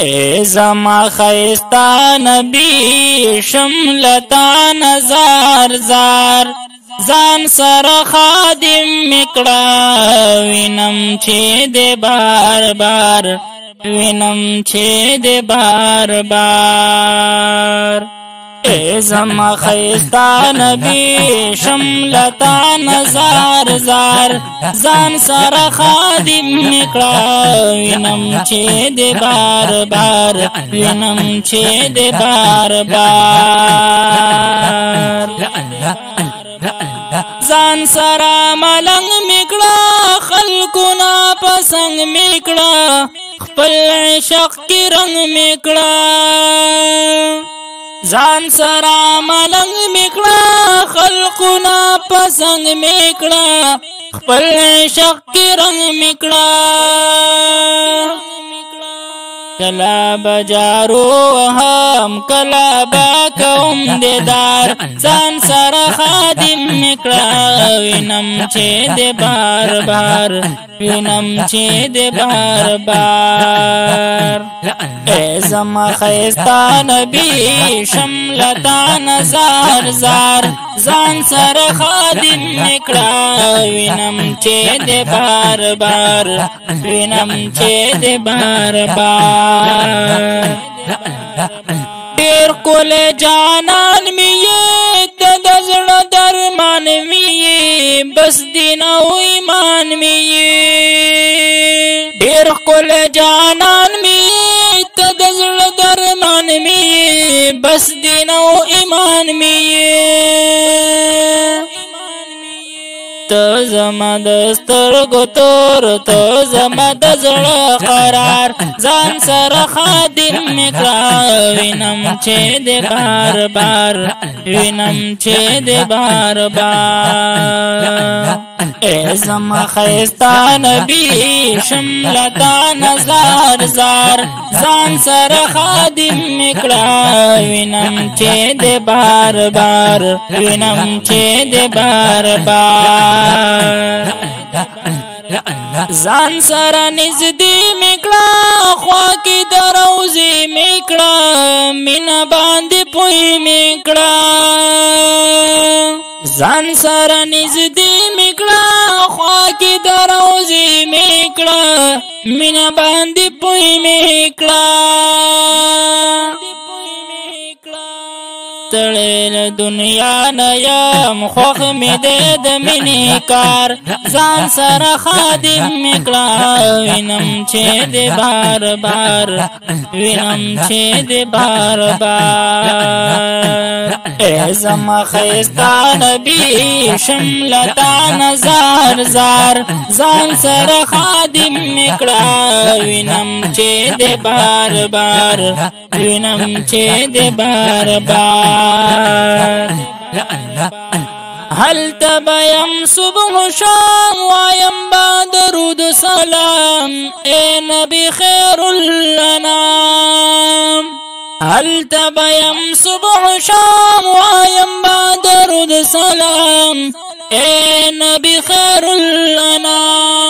اے زما خیستا نبی شملتا نزار زار ځان سره خادم میکړه وینم چې د بار بار وینم چې د بار بار زما خيستا نبي شملتا نزار زار ځان سره خادم نکړه وینم چې د بار بار وینم چې د بار بار ځان سره ملنګ میکړه خلکو نا پسنګ میکړه خپل عشق کې رنگ میکړه ځان سره ملنګ میکړه خلقنا پسند میکړه خپل شق رنگ میکړه کلا بجارو هم کلا با کوم دیدار ځان سره خادم نکړه وینم چې د بار بار وینم چې د بار بار زما خيستا نبي شملتا نزار زار ځان سره خادم نکړه وینم چې د بار بار وینم چې د بار بار دیر میے تو دزل در درمان میے بس دینا ایمان میے دیر کول جانان می تزل درمان مان میں بس دینا ایمان می ته زما د سترګو تور ته زما د زړه قرار ځان سره خادم میکړه وینم چې د بار بار وینم چې د بار بار زما خيستا نبي شملتا نزار زار ځان سره خادم نکړه وینم چې د بار بار وینم چې د بار بار ځان سره نږدې میکړه خوا کې دروځي میکړه مینا باندې پوي میکړه ځان سره نږدې میکړه خوا کې دروځي میکړه مینا باندې پوي میکړه تړل دنیا نه يم خوخ مې دې د منی کار ځان سره خادم میکړه وینم چې دې بار بار وینم چې دې بار بار زما خيستا نبي شملتا نزار زار زان سر خادم میکړه وینم چه بار بار وینم چه بار بار هل تبیم صبح شام وایم بعد درود سلام اي نبي خير الانام هل تبيم صبح شام ويم بعد رد سلام اي نبي خير الانام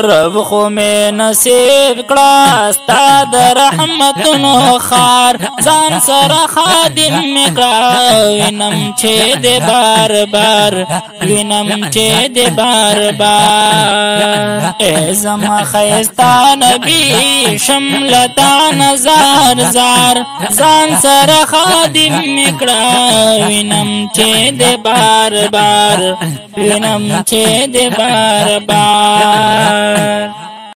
رب خو مې نصیب کړه ستا د رحمتونو خار ځان سره خادم مې کړه وینم چې د بار بار وینم چې د بار بار ای زما خیستا نبی شملتا نزار زار ځان سره خادم مې کړه وینم چې د بار بار وینم چې د بار بار Ah.